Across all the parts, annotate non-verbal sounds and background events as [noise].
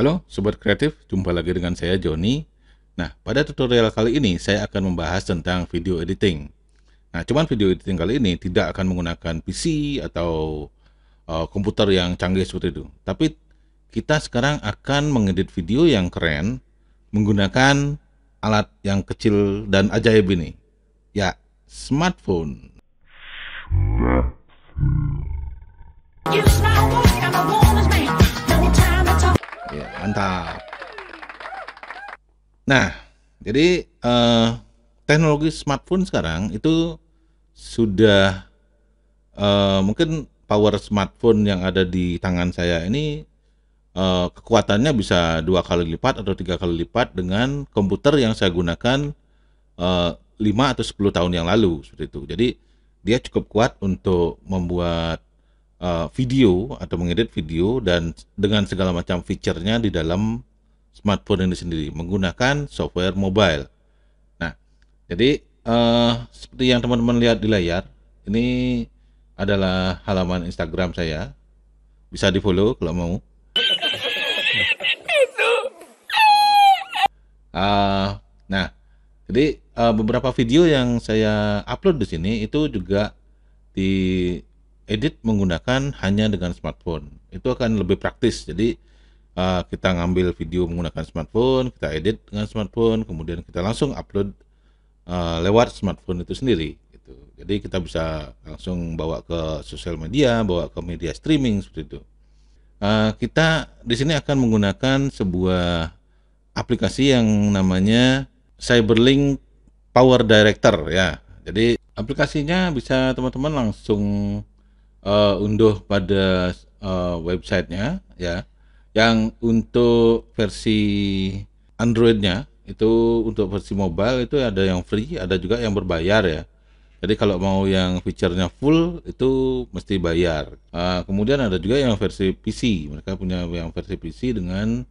Halo Sobat Kreatif, jumpa lagi dengan saya Joni. Nah, pada tutorial kali ini saya akan membahas tentang video editing. Nah, cuman video editing kali ini tidak akan menggunakan PC atau uh, komputer yang canggih seperti itu. Tapi kita sekarang akan mengedit video yang keren menggunakan alat yang kecil dan ajaib ini. Ya, smartphone. Ya, mantap. Nah, jadi uh, teknologi smartphone sekarang itu sudah uh, mungkin power smartphone yang ada di tangan saya ini uh, kekuatannya bisa dua kali lipat atau tiga kali lipat dengan komputer yang saya gunakan uh, 5 atau 10 tahun yang lalu seperti itu. Jadi dia cukup kuat untuk membuat uh, video atau mengedit video dan dengan segala macam fiturnya di dalam smartphone ini sendiri menggunakan software mobile. Nah, jadi uh, seperti yang teman-teman lihat di layar, ini adalah halaman Instagram saya. Bisa di follow kalau mau. Uh, nah, jadi uh, beberapa video yang saya upload di sini itu juga diedit menggunakan hanya dengan smartphone. Itu akan lebih praktis. Jadi uh, kita ngambil video menggunakan smartphone, kita edit dengan smartphone, kemudian kita langsung upload uh, lewat smartphone itu sendiri. Gitu. Jadi kita bisa langsung bawa ke sosial media, bawa ke media streaming seperti itu. Uh, kita di sini akan menggunakan sebuah aplikasi yang namanya Cyberlink Power Director ya. Jadi aplikasinya bisa teman-teman langsung uh, unduh pada uh, websitenya ya yang untuk versi Androidnya itu untuk versi mobile itu ada yang free, ada juga yang berbayar ya. Jadi kalau mau yang fiturnya full itu mesti bayar. Uh, kemudian ada juga yang versi PC. Mereka punya yang versi PC dengan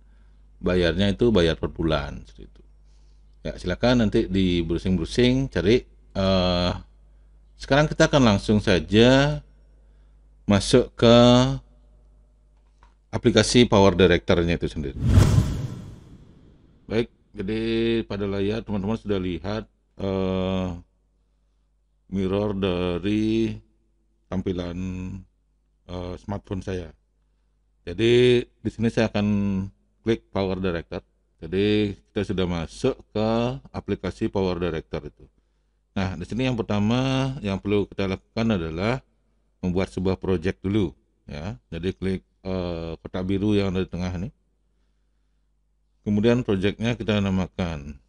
bayarnya itu bayar per bulan itu. Ya silakan nanti di browsing-browsing cari. Uh, sekarang kita akan langsung saja masuk ke aplikasi Power Director-nya itu sendiri. Baik, jadi pada layar teman-teman sudah lihat uh, mirror dari tampilan uh, smartphone saya. Jadi di sini saya akan klik Power Director. Jadi kita sudah masuk ke aplikasi Power Director itu. Nah, di sini yang pertama yang perlu kita lakukan adalah membuat sebuah project dulu ya. Jadi klik uh, kotak biru yang ada di tengah ini. Kemudian projectnya kita namakan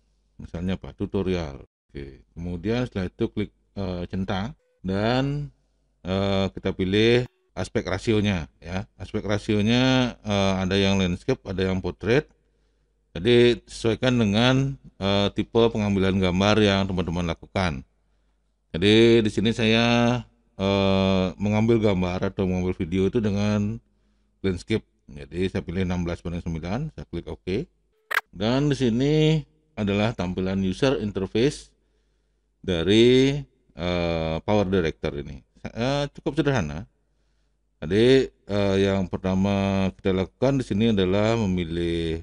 misalnya apa tutorial. Oke. Kemudian setelah itu klik uh, centang dan uh, kita pilih aspek rasionya ya. Aspek rasionya uh, ada yang landscape, ada yang portrait. Jadi sesuaikan dengan uh, tipe pengambilan gambar yang teman-teman lakukan. Jadi di sini saya uh, mengambil gambar atau mengambil video itu dengan landscape. Jadi saya pilih 16 banding 9, saya klik OK. Dan di sini adalah tampilan user interface dari uh, Power Director ini. Uh, cukup sederhana. Jadi uh, yang pertama kita lakukan di sini adalah memilih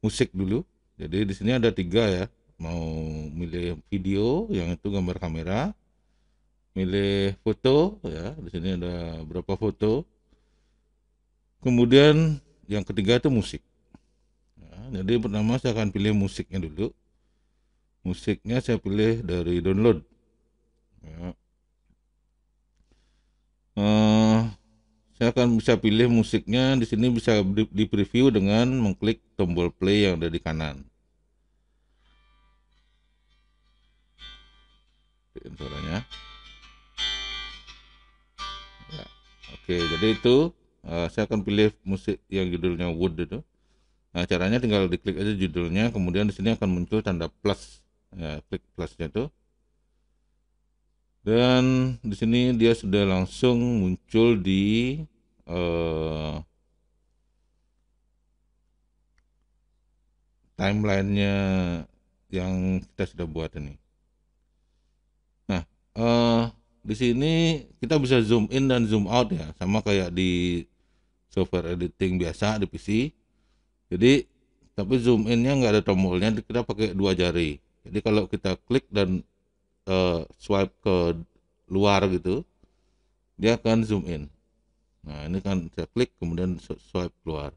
musik dulu. Jadi di sini ada tiga ya. Mau milih video yang itu gambar kamera, milih foto ya. Di sini ada berapa foto Kemudian yang ketiga itu musik. Ya, jadi pertama saya akan pilih musiknya dulu. Musiknya saya pilih dari download. Ya. Uh, saya akan bisa pilih musiknya di sini bisa di, di preview dengan mengklik tombol play yang ada di kanan. suaranya. Oke, jadi itu uh, saya akan pilih musik yang judulnya Wood itu. Nah, caranya tinggal diklik aja judulnya, kemudian di sini akan muncul tanda plus. Ya, klik plusnya itu. Dan di sini dia sudah langsung muncul di uh, timelinenya yang kita sudah buat ini. Nah, uh, di sini kita bisa zoom in dan zoom out ya, sama kayak di software editing biasa di PC. Jadi tapi zoom innya nggak ada tombolnya, kita pakai dua jari. Jadi kalau kita klik dan uh, swipe ke luar gitu, dia akan zoom in. Nah ini kan saya klik kemudian swipe keluar.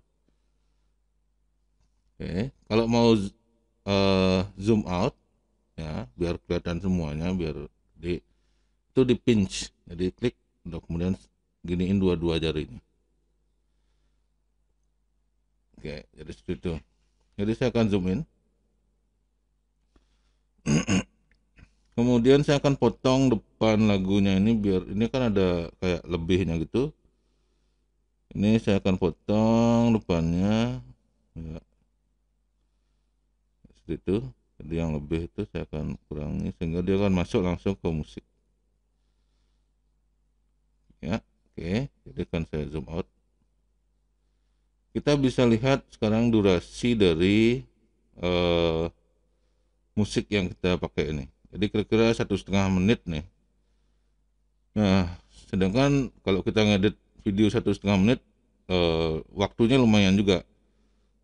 Oke, kalau mau uh, zoom out ya biar kelihatan semuanya biar di itu di pinch. Jadi klik untuk kemudian giniin dua-dua jarinya. Oke jadi seperti itu. Jadi saya akan zoom in. [clears throat] Kemudian saya akan potong depan lagunya ini biar ini kan ada kayak lebihnya gitu. Ini saya akan potong depannya ya. seperti itu. Jadi yang lebih itu saya akan kurangi sehingga dia akan masuk langsung ke musik ya oke jadi akan saya zoom out kita bisa lihat sekarang durasi dari uh, musik yang kita pakai ini. Jadi kira-kira satu setengah menit nih. Nah, sedangkan kalau kita ngedit video satu setengah menit, uh, waktunya lumayan juga.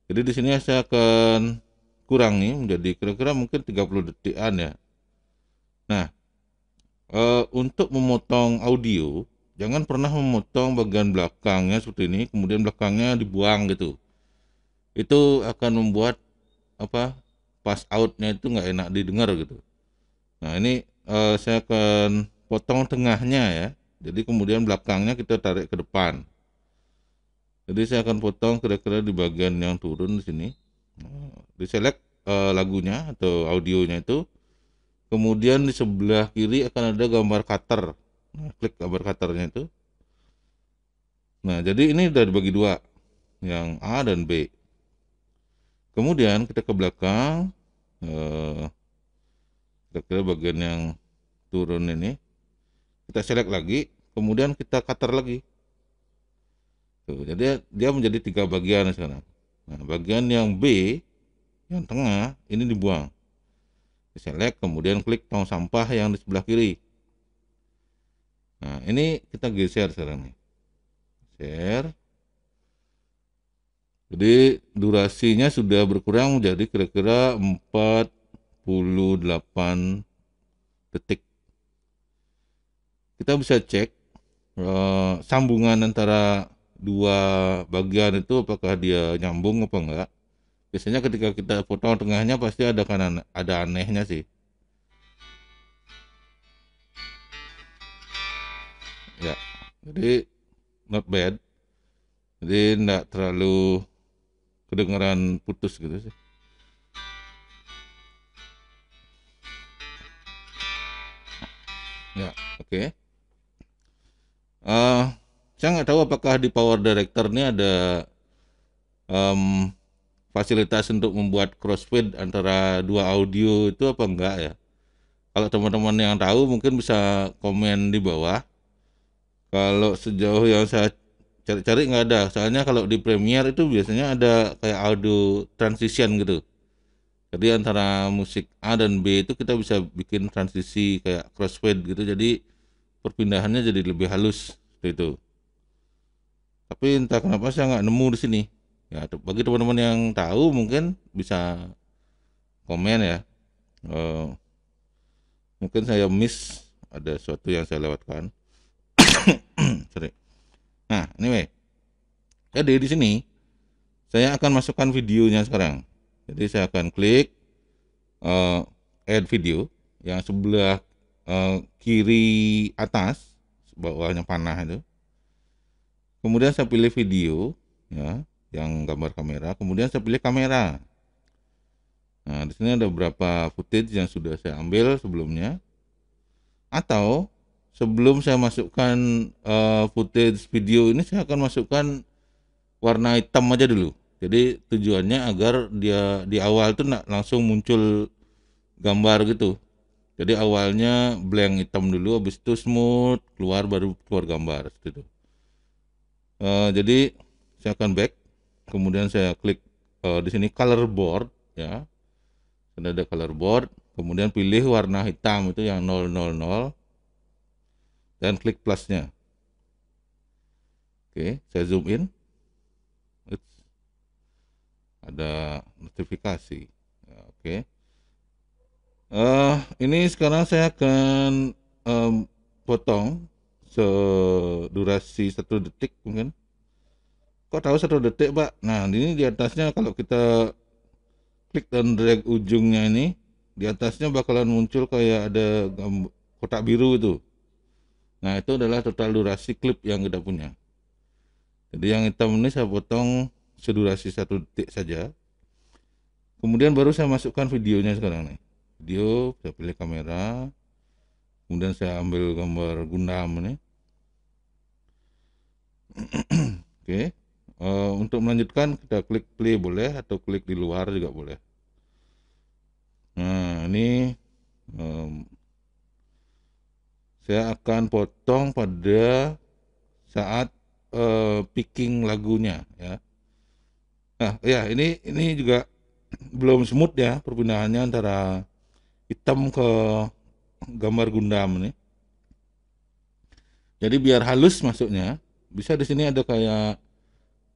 Jadi di sini saya akan kurangi menjadi kira-kira mungkin 30 detikan ya. Nah, uh, untuk memotong audio jangan pernah memotong bagian belakangnya seperti ini kemudian belakangnya dibuang gitu. Itu akan membuat apa pas outnya itu nggak enak didengar gitu. Nah ini uh, saya akan potong tengahnya ya. Jadi kemudian belakangnya kita tarik ke depan. Jadi saya akan potong kira-kira di bagian yang turun di sini. Nah, di select uh, lagunya atau audionya itu. Kemudian di sebelah kiri akan ada gambar cutter Nah, klik cutternya itu. Nah, jadi ini udah dibagi dua, yang A dan B. Kemudian kita ke belakang, eh, kira-kira bagian yang turun ini, kita select lagi, kemudian kita cutter lagi. Tuh, jadi dia menjadi tiga bagian sekarang. Nah, bagian yang B, yang tengah, ini dibuang. Select, kemudian klik tong sampah yang di sebelah kiri. Nah, ini kita geser sekarang nih. Share. Jadi durasinya sudah berkurang menjadi kira-kira 48 detik. Kita bisa cek uh, sambungan antara dua bagian itu apakah dia nyambung apa enggak. Biasanya ketika kita potong tengahnya pasti ada kan ada anehnya sih. Ya. Jadi not bad. Jadi tidak terlalu kedengaran putus gitu sih. Ya oke. Okay. uh, eh, saya nggak tahu apakah di Power Director ini ada um, fasilitas untuk membuat crossfade antara dua audio itu apa enggak ya? Kalau teman-teman yang tahu mungkin bisa komen di bawah kalau sejauh yang saya cari-cari nggak ada. Soalnya kalau di Premiere itu biasanya ada kayak audio transition gitu. Jadi antara musik A dan B itu kita bisa bikin transisi kayak crossfade gitu. Jadi perpindahannya jadi lebih halus itu. Tapi entah kenapa saya nggak nemu di sini. Ya, bagi teman-teman yang tahu mungkin bisa komen ya. Uh, mungkin saya miss ada sesuatu yang saya lewatkan. [clears throat] Sorry. Nah, anyway. Jadi di sini saya akan masukkan videonya sekarang. Jadi saya akan klik uh, add video yang sebelah uh, kiri atas bawahnya panah itu. Kemudian saya pilih video ya, yang gambar kamera, kemudian saya pilih kamera. Nah, di sini ada beberapa footage yang sudah saya ambil sebelumnya. Atau sebelum saya masukkan uh, footage video ini saya akan masukkan warna hitam aja dulu. Jadi tujuannya agar dia di awal tuh langsung muncul gambar gitu. Jadi awalnya blank hitam dulu habis itu smooth keluar baru keluar gambar seperti itu. Uh, jadi saya akan back kemudian saya klik uh, di sini color board ya. Sudah ada color board kemudian pilih warna hitam itu yang 000 dan klik plusnya. Oke, saya zoom in. ada notifikasi. Ya, oke. Uh, ini sekarang saya akan um, potong sedurasi satu detik mungkin. Kok tahu satu detik pak? Nah ini di atasnya kalau kita klik dan drag ujungnya ini di atasnya bakalan muncul kayak ada kotak biru itu nah itu adalah total durasi klip yang kita punya. Jadi yang hitam ini saya potong sedurasi satu detik saja. Kemudian baru saya masukkan videonya sekarang nih. Video saya pilih kamera. Kemudian saya ambil gambar gundam ini. [clears throat] Oke. Uh, untuk melanjutkan kita klik play boleh atau klik di luar juga boleh. Nah ini saya akan potong pada saat uh, picking lagunya ya nah ya ini ini juga belum smooth ya perpindahannya antara hitam ke gambar Gundam ini. Jadi biar halus masuknya, bisa di sini ada kayak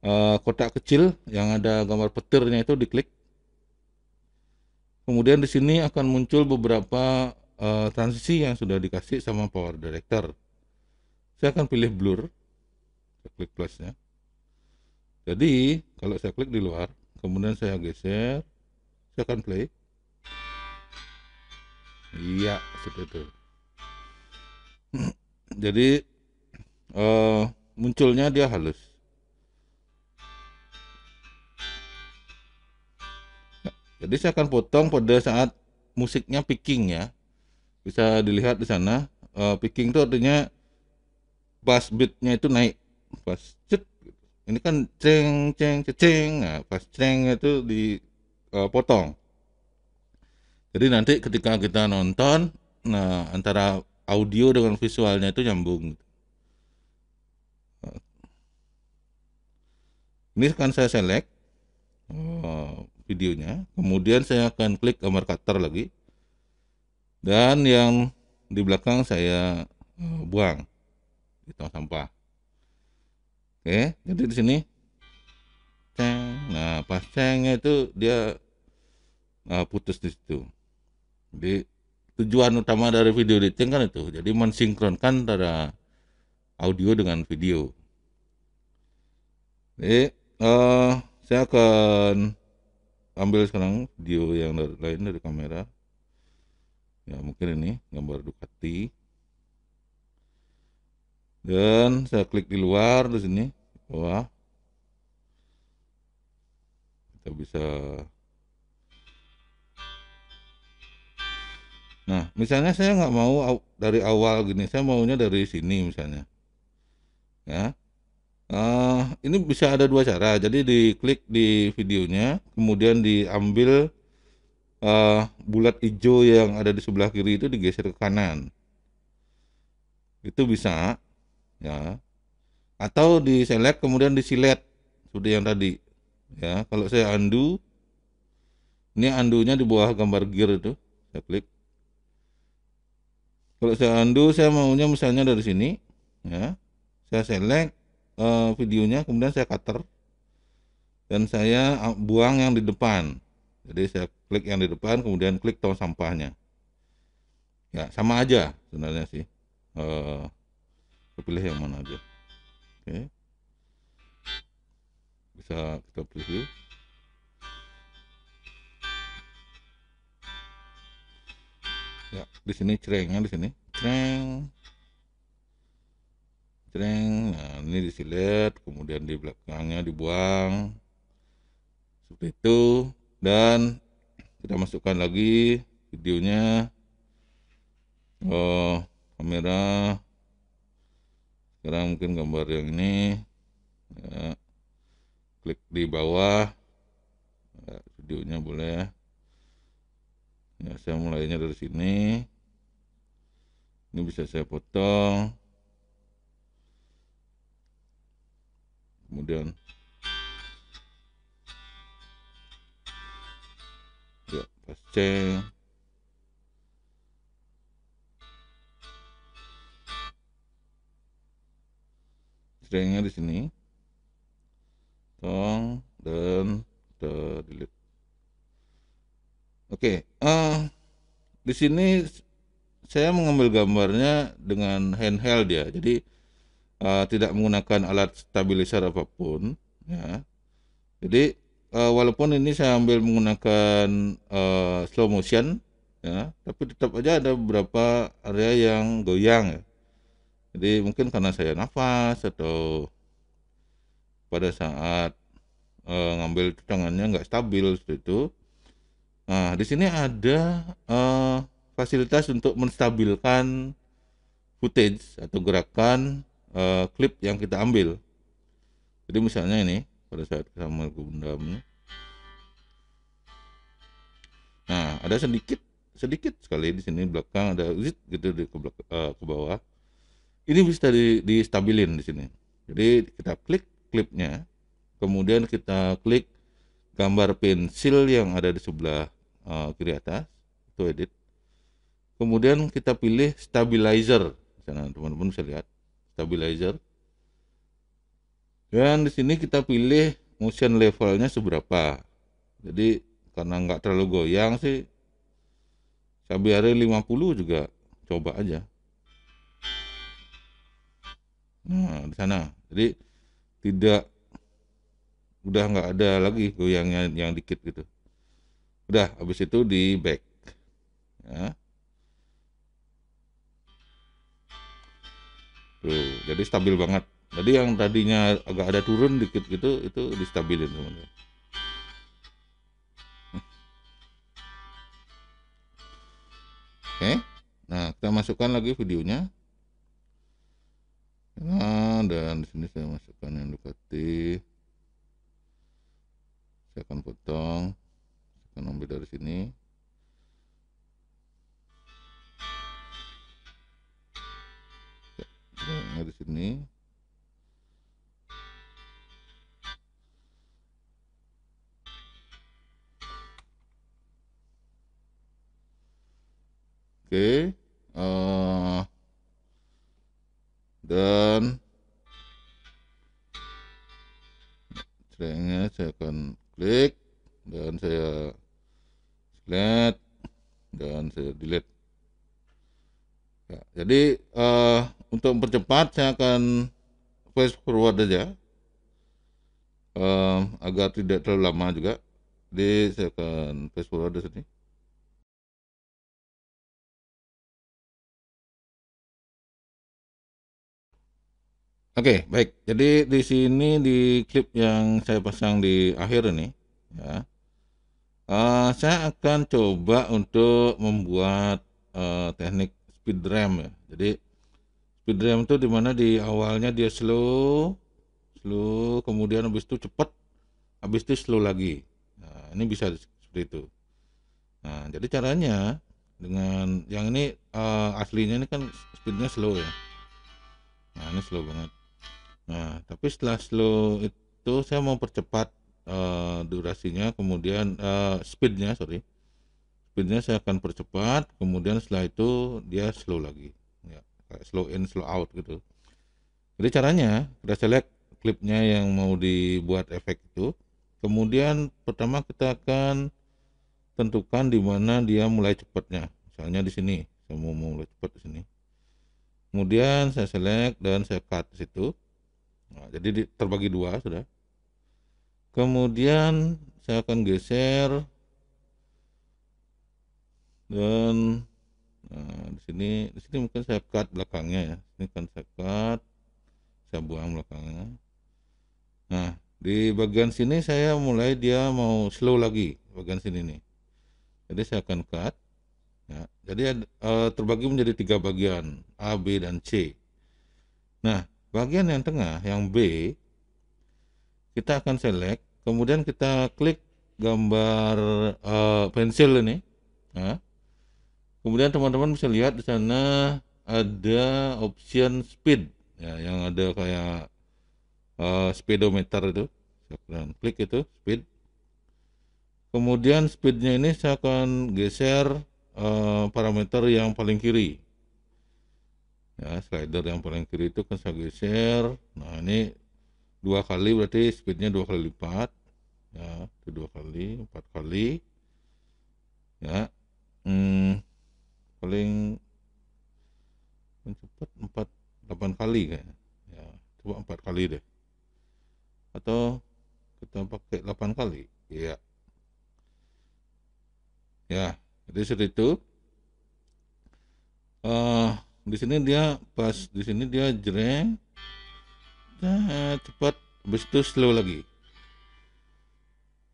uh, kotak kecil yang ada gambar petirnya itu diklik. Kemudian di sini akan muncul beberapa uh, transisi yang sudah dikasih sama Power Director. Saya akan pilih blur, saya klik plusnya. Jadi kalau saya klik di luar, kemudian saya geser, saya akan play. Iya, seperti itu. [clears throat] Jadi uh, munculnya dia halus. Jadi saya akan potong pada saat musiknya picking ya. Bisa dilihat di sana. Uh, picking itu artinya bass beatnya itu naik. Pas cet. Ini kan ceng ceng ceng. Nah, pas ceng itu dipotong. Eh, jadi nanti ketika kita nonton, nah antara audio dengan visualnya itu nyambung. Ini akan saya select uh, videonya, kemudian saya akan klik gambar cutter lagi, dan yang di belakang saya uh, buang di tong sampah. Oke, jadi di sini, ceng. Nah pas cengnya itu dia uh, putus di situ. Jadi tujuan utama dari video editing kan itu, jadi mensinkronkan antara audio dengan video. Jadi uh, saya akan ambil sekarang video yang lain dari kamera. Ya mungkin ini gambar Ducati. Dan saya klik di luar di sini, wah kita bisa Nah, misalnya saya nggak mau dari awal gini, saya maunya dari sini misalnya. Ya, uh, ini bisa ada dua cara. Jadi diklik di videonya, kemudian diambil uh, bulat hijau yang ada di sebelah kiri itu digeser ke kanan. Itu bisa, ya. Atau di select kemudian disilet seperti yang tadi. Ya, kalau saya undo, ini undo-nya di bawah gambar gear itu, saya klik kalau saya undo saya maunya misalnya dari sini ya saya select uh, videonya kemudian saya cutter dan saya buang yang di depan jadi saya klik yang di depan kemudian klik tong sampahnya. Ya sama aja sebenarnya sih. Uh, pilih yang mana aja. Oke. Bisa kita preview ya di sini cerengnya di sini. Cereng. Cereng. Nah ini disilet kemudian di belakangnya dibuang. Seperti itu. Dan kita masukkan lagi videonya. Oh kamera. Sekarang mungkin gambar yang ini. Ya, klik di bawah. Ya, videonya boleh. Ya saya mulainya dari sini. Ini bisa saya potong. Kemudian ya pasang strengnya di sini. Tong dan kita delete. Oke uh, di sini saya mengambil gambarnya dengan handheld ya. Jadi uh, tidak menggunakan alat stabilizer apa pun ya. Jadi uh, walaupun ini saya ambil menggunakan uh, slow motion ya tapi tetap aja ada beberapa area yang goyang ya. Jadi mungkin karena saya nafas atau pada saat uh, ngambil tangannya nggak stabil seperti itu. Nah di sini ada uh, fasilitas untuk menstabilkan footage atau gerakan uh, klip yang kita ambil. Jadi misalnya ini pada saat kita menggundamnya nah ada sedikit sedikit sekali di sini belakang ada zit gitu di ke, uh, ke bawah. Ini bisa di, di stabilin di sini. Jadi kita klik klipnya kemudian kita klik gambar pensil yang ada di sebelah uh, kiri atas itu edit. Kemudian kita pilih stabilizer. Sana teman-teman bisa lihat stabilizer dan di sini kita pilih motion levelnya seberapa. Jadi karena nggak terlalu goyang sih biarin 50 juga coba aja. Nah di sana. Jadi tidak udah nggak ada lagi goyangnya yang dikit gitu. Udah habis itu di back. Ya. Tuh jadi stabil banget jadi yang tadinya agak ada turun dikit gitu itu distabilin teman-teman oke nah kita masukkan lagi videonya. Nah dan di sini saya masukkan yang Ducati saya akan potong saya akan ambil dari sini. Ya, di sini Oke. Uh, dan strengnya saya akan klik dan saya select dan saya delete. Ya, jadi uh, untuk mempercepat saya akan fast forward aja uh, agar tidak terlalu lama juga. Jadi saya akan fast forward di sini. Oke, baik. Jadi di sini di klip yang saya pasang di akhir ini, ya, uh, saya akan coba untuk membuat uh, teknik speed ram ya. Jadi speed ram itu di mana di awalnya dia slow, slow, kemudian habis itu cepat, habis itu slow lagi. Nah, ini bisa seperti itu. Nah, jadi caranya dengan yang ini uh, aslinya ini kan speednya slow ya. Nah, ini slow banget. Nah, tapi setelah slow itu saya mau percepat uh, durasinya, kemudian uh, speednya, sorry, speednya saya akan percepat, kemudian setelah itu dia slow lagi, ya, kayak slow in, slow out gitu. Jadi caranya kita select klipnya yang mau dibuat efek itu, kemudian pertama kita akan tentukan di mana dia mulai cepatnya, misalnya di sini, saya mau mulai cepat di sini. Kemudian saya select dan saya cut di situ Nah, jadi di, terbagi dua sudah. Kemudian saya akan geser dan nah, di sini di sini mungkin saya cut belakangnya ya. Ini kan saya cut, saya buang belakangnya. Nah, di bagian sini saya mulai dia mau slow lagi bagian sini nih. Jadi saya akan cut. Ya, jadi uh, terbagi menjadi tiga bagian A, B, dan C. Nah, bagian yang tengah yang B kita akan select kemudian kita klik gambar uh, pensil ini nah, kemudian teman-teman bisa lihat di sana ada option speed ya yang ada kayak uh, speedometer itu. Saya klik itu speed. Kemudian speednya ini saya akan geser uh, parameter yang paling kiri ya slider yang paling kiri itu kan saya geser. Nah ini dua kali berarti speednya dua kali lipat. Ya itu dua kali empat kali. Ya hmm, paling cepat empat delapan kali kayaknya. Ya coba empat kali deh. Atau kita pakai delapan kali. Ya ya jadi seperti itu. Uh, di sini dia pas di sini dia jreng nah, cepat. Habis itu slow lagi.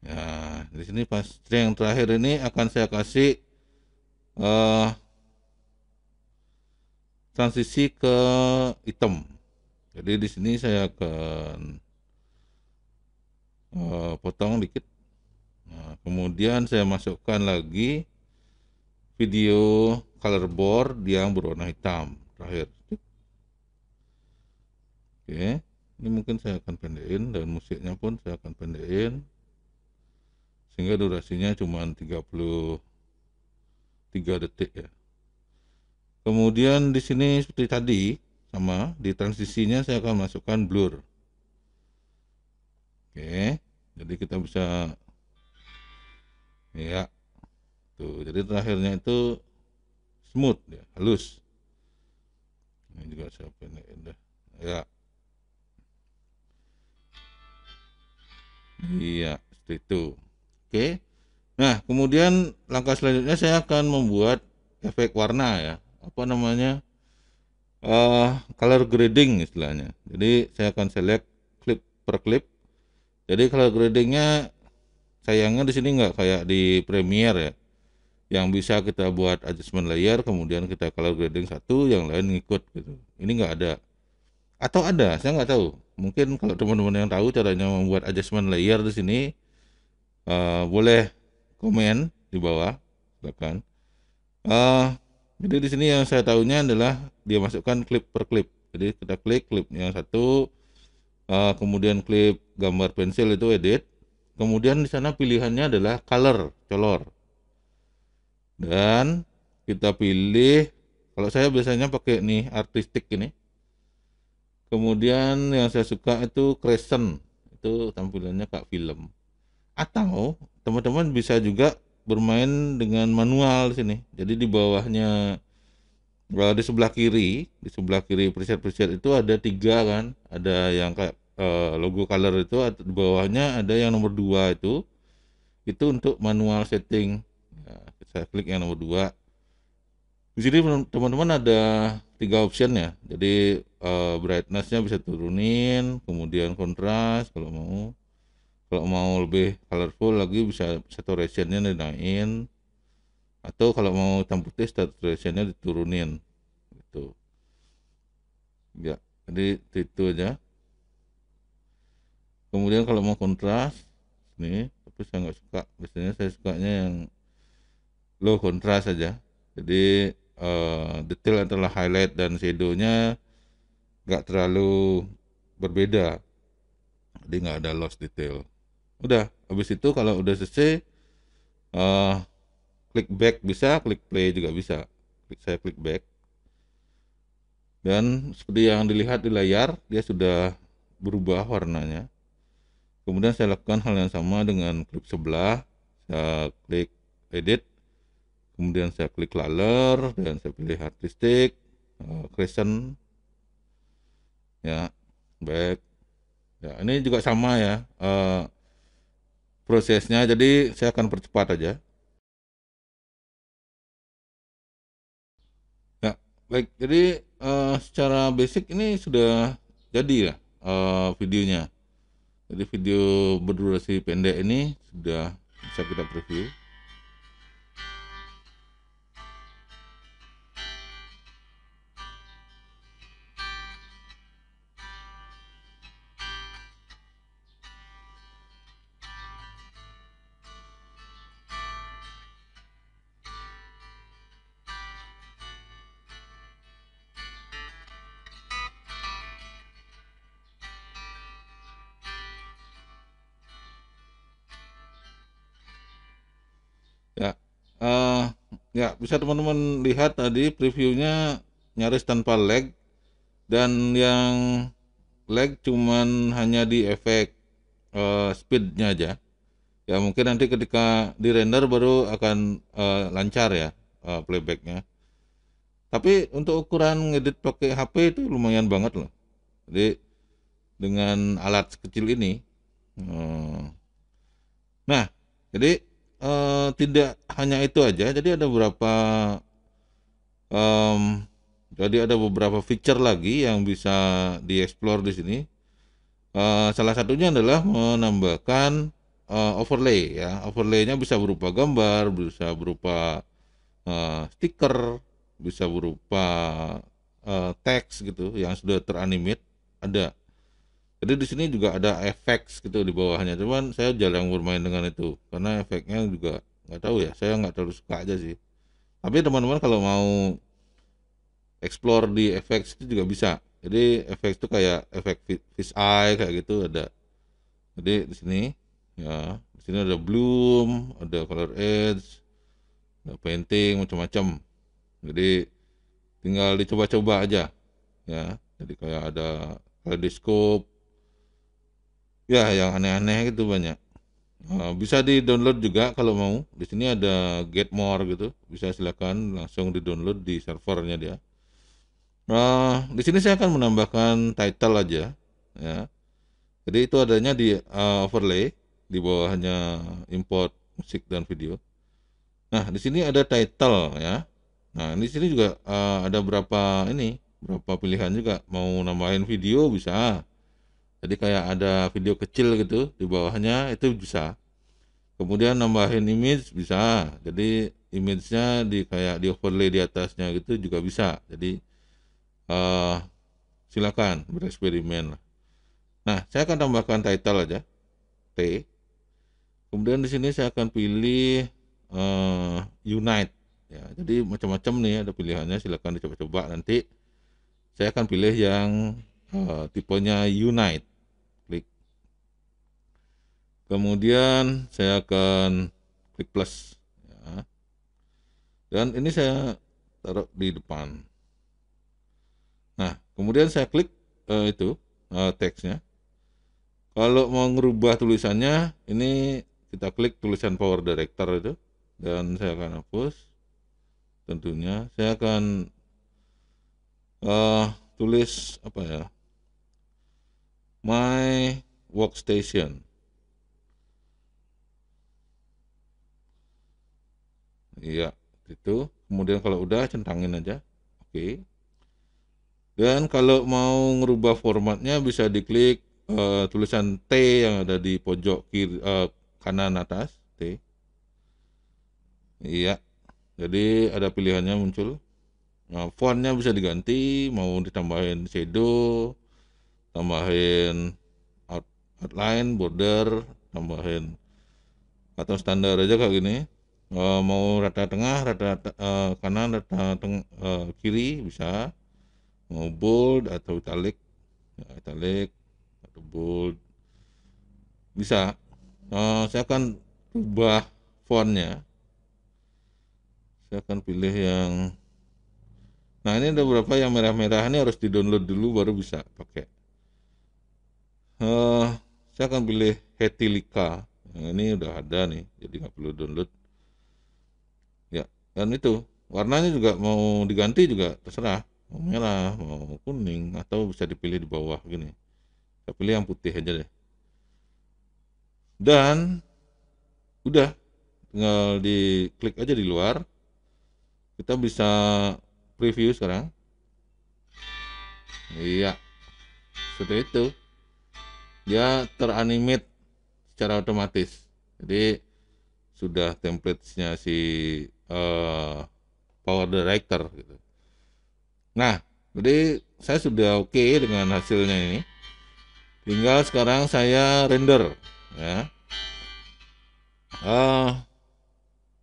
Ya di sini pas jreng terakhir ini akan saya kasih uh, transisi ke hitam. Jadi di sini saya akan uh, potong dikit. Nah, kemudian saya masukkan lagi video color board yang berwarna hitam terakhir. Oke ini mungkin saya akan pendekin dan musiknya pun saya akan pendekin. Sehingga durasinya cuma 33 detik ya. Kemudian di sini seperti tadi sama di transisinya saya akan masukkan blur. Oke jadi kita bisa ya tuh jadi terakhirnya itu smooth ya halus. Ini juga saya pendekin dah. Ya. Iya seperti itu oke. Nah kemudian langkah selanjutnya saya akan membuat efek warna ya. Apa namanya? Uh, color grading istilahnya. Jadi saya akan select clip per clip. Jadi color gradingnya sayangnya di sini nggak kayak di Premiere ya yang bisa kita buat adjustment layer kemudian kita color grading satu yang lain ngikut gitu. Ini nggak ada. Atau ada saya nggak tahu. Mungkin kalau teman-teman yang tahu caranya membuat adjustment layer di sini uh, boleh komen di bawah silakan. Uh, jadi di sini yang saya tahunya adalah dia masukkan klip per klip jadi kita klik klip yang satu uh, kemudian klip gambar pensil itu edit. Kemudian di sana pilihannya adalah color color dan kita pilih kalau saya biasanya pakai nih artistik ini. Kemudian yang saya suka itu crescent. Itu tampilannya kayak film. Atau teman-teman bisa juga bermain dengan manual sini. Jadi di bawahnya di sebelah kiri di sebelah kiri preset preset itu ada tiga kan. Ada yang kayak uh, logo color itu di bawahnya ada yang nomor dua itu. Itu untuk manual setting saya klik yang nomor dua. Di sini teman-teman ada tiga option ya. Jadi uh, brightnessnya bisa turunin kemudian kontras kalau mau. Kalau mau lebih colorful lagi bisa saturationnya dinaikin atau kalau mau hitam putih saturationnya diturunin. Gitu. Ya jadi itu aja. Kemudian kalau mau kontras ini tapi saya nggak suka. Biasanya saya sukanya yang low kontras saja. Jadi uh, detail antara highlight dan shadownya nggak terlalu berbeda. Jadi nggak ada loss detail. Udah habis itu kalau udah selesai uh, klik back bisa klik play juga bisa. Klik saya klik back. Dan seperti yang dilihat di layar dia sudah berubah warnanya. Kemudian saya lakukan hal yang sama dengan klip sebelah. Saya klik edit kemudian saya klik laler dan saya pilih artistik uh, crescent. Ya baik. Ya ini juga sama ya uh, prosesnya. Jadi saya akan percepat aja. Ya baik. Jadi uh, secara basic ini sudah jadi ya uh, videonya. Jadi video berdurasi pendek ini sudah bisa kita preview bisa teman-teman lihat tadi previewnya nyaris tanpa lag dan yang lag cuman hanya di efek uh, speednya aja. Ya mungkin nanti ketika di render baru akan uh, lancar ya uh, playbacknya. Tapi untuk ukuran ngedit pakai HP itu lumayan banget loh. Jadi dengan alat kecil ini. Nah, jadi uh, tidak hanya itu aja. Jadi ada beberapa um, jadi ada beberapa feature lagi yang bisa dieksplor di sini. Uh, salah satunya adalah menambahkan uh, overlay ya. Overlaynya bisa berupa gambar, bisa berupa uh, stiker, bisa berupa uh, teks gitu yang sudah teranimate ada. Jadi di sini juga ada efek gitu di bawahnya. Cuman saya jarang bermain dengan itu karena efeknya juga nggak tahu ya. Saya nggak terlalu suka aja sih. Tapi teman-teman kalau mau explore di efek itu juga bisa. Jadi efek itu kayak efek fish eye kayak gitu ada. Jadi di sini ya di sini ada bloom ada color edge ada painting macam-macam jadi tinggal dicoba-coba aja ya jadi kayak ada kaleidoscope ya yang aneh-aneh gitu banyak nah, bisa di download juga kalau mau di sini ada get more gitu bisa silakan langsung di download di servernya dia nah di sini saya akan menambahkan title aja ya jadi itu adanya di uh, overlay di bawahnya import musik dan video. Nah, di sini ada title ya. Nah, di sini juga uh, ada berapa ini, berapa pilihan juga. Mau nambahin video bisa. Jadi kayak ada video kecil gitu di bawahnya itu bisa. Kemudian nambahin image bisa. Jadi image-nya di kayak di overlay di atasnya gitu juga bisa. Jadi uh, silakan bereksperimen. Nah, saya akan tambahkan title aja. T Kemudian di sini saya akan pilih uh, Unite. Ya, jadi macam-macam nih ada pilihannya. Silakan dicoba-coba nanti. Saya akan pilih yang uh, tipenya Unite. Klik. Kemudian saya akan klik plus. Ya. Dan ini saya taruh di depan. Nah, kemudian saya klik uh, itu uh, teksnya. Kalau mau merubah tulisannya, ini kita klik tulisan power director itu dan saya akan hapus tentunya saya akan uh, tulis apa ya my workstation. Iya itu kemudian kalau udah centangin aja. Oke. Dan kalau mau ngerubah formatnya bisa diklik uh, tulisan T yang ada di pojok kiri uh, kanan atas T. Iya. Jadi ada pilihannya muncul. Nah, fontnya bisa diganti mau ditambahin shadow tambahin out, outline border tambahin atau standar aja kayak gini. Uh, mau rata tengah rata uh, kanan rata teng uh, kiri bisa. Mau bold atau italic ya, italic atau bold bisa. Uh, saya akan ubah fontnya. Saya akan pilih yang nah ini ada beberapa yang merah-merah ini harus di download dulu baru bisa pakai uh, saya akan pilih Hetilika yang ini udah ada nih jadi nggak perlu download. Ya dan itu warnanya juga mau diganti juga terserah. Mau merah mau kuning atau bisa dipilih di bawah gini. Saya pilih yang putih aja deh. Dan udah. Tinggal diklik aja di luar. Kita bisa preview sekarang. Iya. Seperti itu dia teranimate secara otomatis. Jadi sudah templatesnya si uh, power director gitu. Nah jadi saya sudah oke okay dengan hasilnya ini. Tinggal sekarang saya render ya. Uh,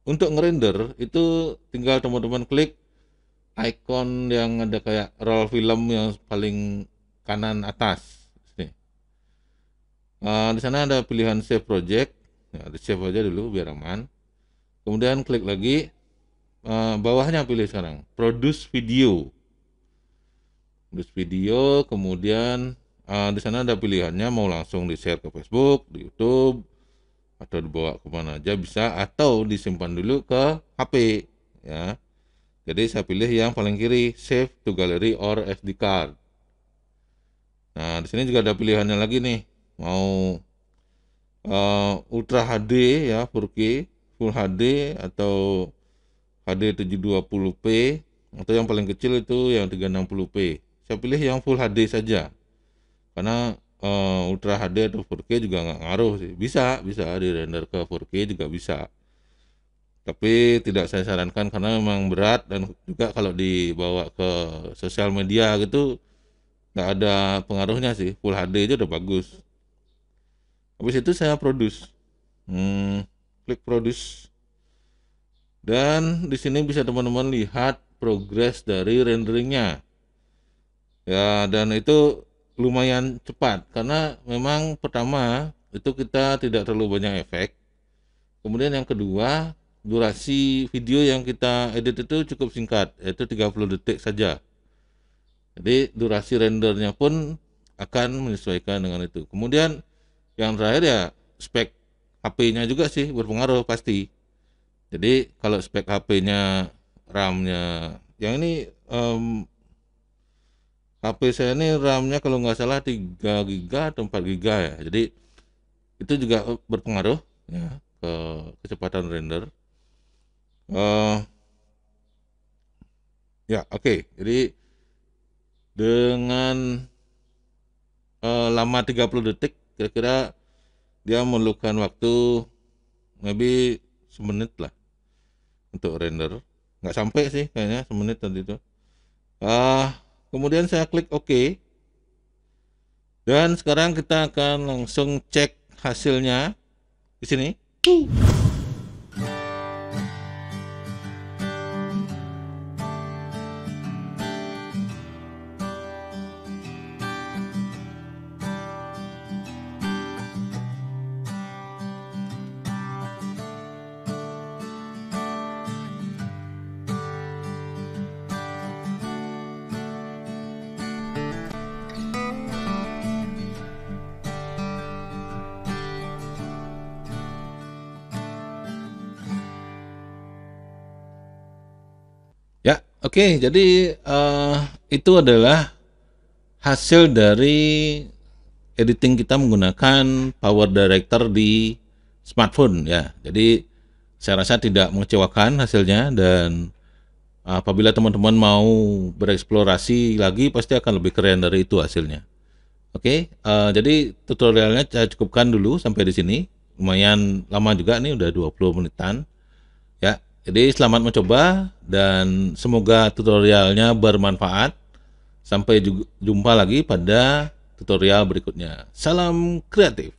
untuk ngerender itu tinggal teman-teman klik icon yang ada kayak roll film yang paling kanan atas. Uh, di sana ada pilihan save project. Ya, di save aja dulu biar aman. Kemudian klik lagi uh, bawahnya pilih sekarang produce video. Produce video kemudian uh, di sana ada pilihannya mau langsung di share ke Facebook, di YouTube, atau dibawa ke mana aja bisa atau disimpan dulu ke HP ya. Jadi saya pilih yang paling kiri save to gallery or SD card. Nah di sini juga ada pilihannya lagi nih mau uh, Ultra HD ya 4K Full HD atau HD 720p atau yang paling kecil itu yang 360p saya pilih yang Full HD saja. Karena uh, Ultra HD atau 4K juga nggak ngaruh sih. Bisa bisa di render ke 4K juga bisa. Tapi tidak saya sarankan karena memang berat dan juga kalau dibawa ke sosial media gitu nggak ada pengaruhnya sih. Full HD itu udah bagus habis itu saya produce hmm, klik produce dan di sini bisa teman-teman lihat progres dari renderingnya ya dan itu lumayan cepat karena memang pertama itu kita tidak terlalu banyak efek. Kemudian yang kedua, durasi video yang kita edit itu cukup singkat, yaitu 30 detik saja. Jadi durasi rendernya pun akan menyesuaikan dengan itu. Kemudian yang terakhir ya spek HP-nya juga sih berpengaruh pasti. Jadi kalau spek HP-nya RAM-nya yang ini um, HP saya ini RAM-nya kalau nggak salah 3 GB atau 4 GB ya. Jadi itu juga berpengaruh ya ke kecepatan render. Uh, ya oke. Okay. Jadi dengan uh, lama 30 detik kira-kira dia memerlukan waktu maybe semenit lah untuk render. Nggak sampai sih kayaknya semenit tadi itu. Ah kemudian saya klik OK dan sekarang kita akan langsung cek hasilnya di sini. Oke, jadi uh, itu adalah hasil dari editing kita menggunakan Power Director di smartphone ya. Jadi saya rasa tidak mengecewakan hasilnya dan apabila teman-teman mau bereksplorasi lagi pasti akan lebih keren dari itu hasilnya. Oke, uh, jadi tutorialnya saya cukupkan dulu sampai di sini. Lumayan lama juga nih udah 20 menitan. Jadi selamat mencoba dan semoga tutorialnya bermanfaat. Sampai jumpa lagi pada tutorial berikutnya. Salam kreatif.